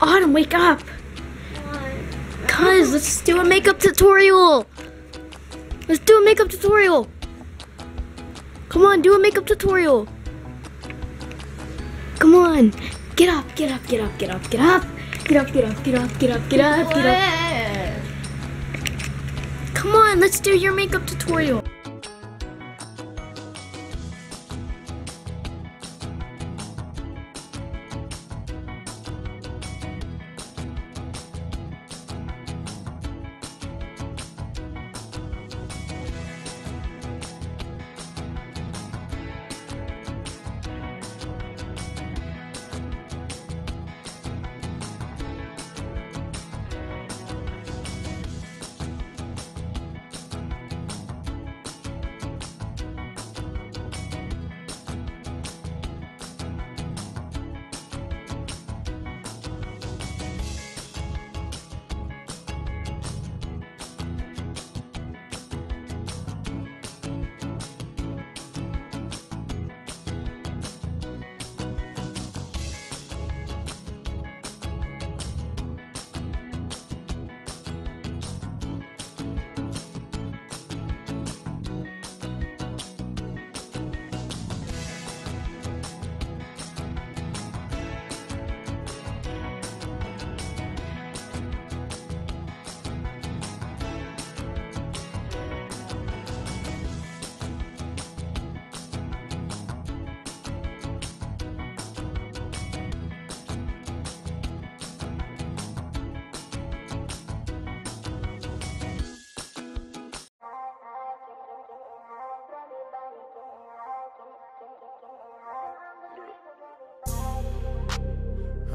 Autumn, wake up. Cuz, let's do a makeup tutorial. Let's do a makeup tutorial. Come on, do a makeup tutorial. Come on. Get up, get up, get up, get up, get up. Get up, get up, get up, get up, get up, get up. Come on, let's do your makeup tutorial.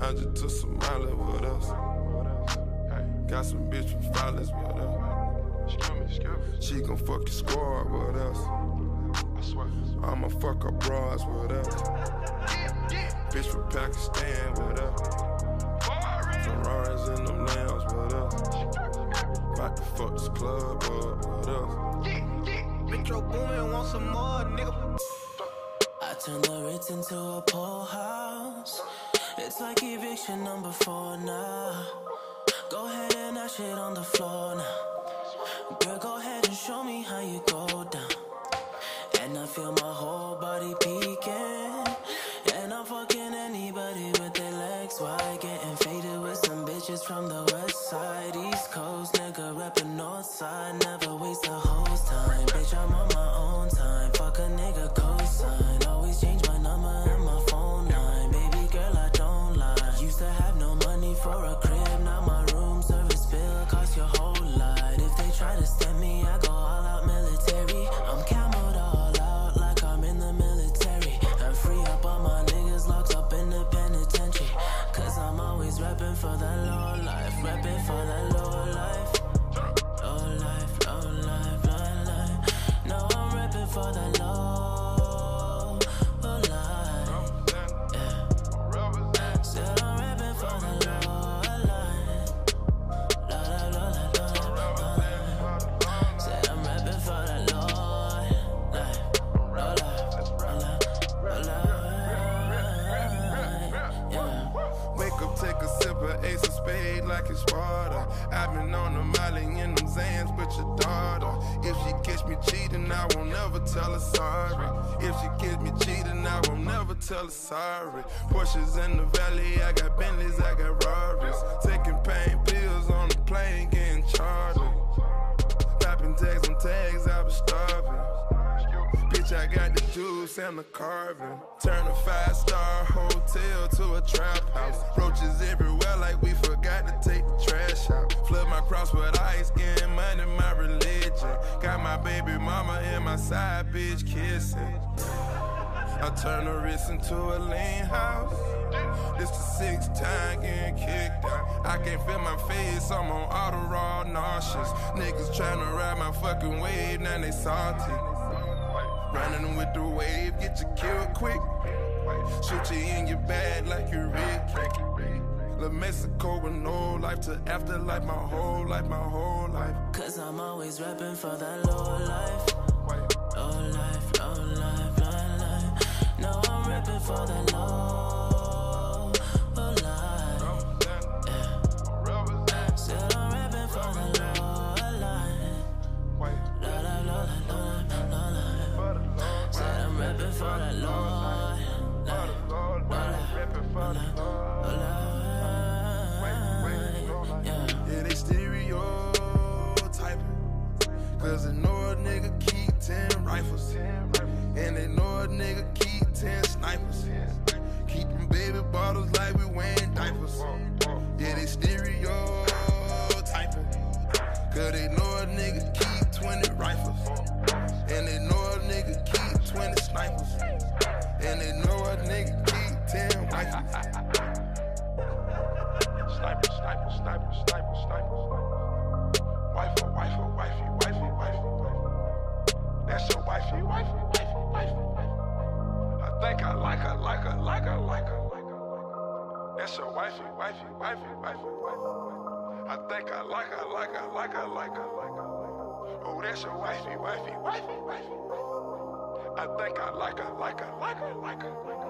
I just took some mileage with us. Got some bitch from Follies with us. She gon' fuck your squad with us. I'ma fuck her bras with us. Bitch from Pakistan with us. Ferraris in them lambs with us. About to fuck this club up with us. Metro Boomin want some more, nigga. I turn the Ritz into a pool house. It's like eviction number four now. Go ahead and that shit on the floor now. Girl, go ahead and show me how you go down. And I feel my whole body peeking. And I'm fucking anybody with their legs wide. Getting faded with some bitches from the west side, east coast. Nigga rapping north side. Never and the carving. Turn a five star hotel to a trap house. Roaches everywhere, like we forgot to take the trash out. Flood my cross with ice, getting money, my religion. Got my baby mama and my side bitch kissing. I turn the wrist into a lean house. This the sixth time getting kicked out. I can't feel my face, I'm on auto raw nauseous. Niggas tryna ride my fucking wave, now they salty. Running with the wave, get you killed quick. Shoot you in your bag like you Rick. La Mexico with no life to afterlife, my whole life, my whole life. Cause I'm always rapping for that low life. Low life, low life, low life. No, I'm rapping for that low, Well, they know a nigga keep 20 rifles. And they know a nigga keep 20 snipers. And they know a nigga keep 10 rifles. Sniper, sniper, sniper, sniper, sniper. Wifey, wifey, wifey, wifey, wifey. That's your wifey, wifey, wifey, wifey. I think I like her, like her, like her, like her, like her. That's your wifey, wifey, wifey, wifey, wifey. I think I like her, like her, like her, like her, like her. Oh, that's your wifey, wifey, wifey, wifey. I think I like her, like her, like her, like her, like.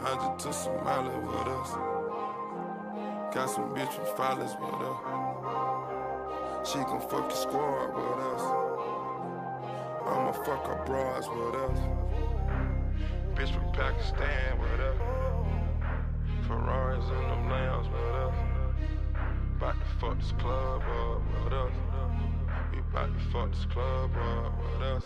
Hundred to Somalia with us. Got some bitch from Follies with us. Uh, she gon' fuck your squad with uh, us. I'ma fuck her bras with uh, us. Bitch from Pakistan with us. Ferraris in them lambs with us. About to fuck this club up with us. We about to fuck this club up with us.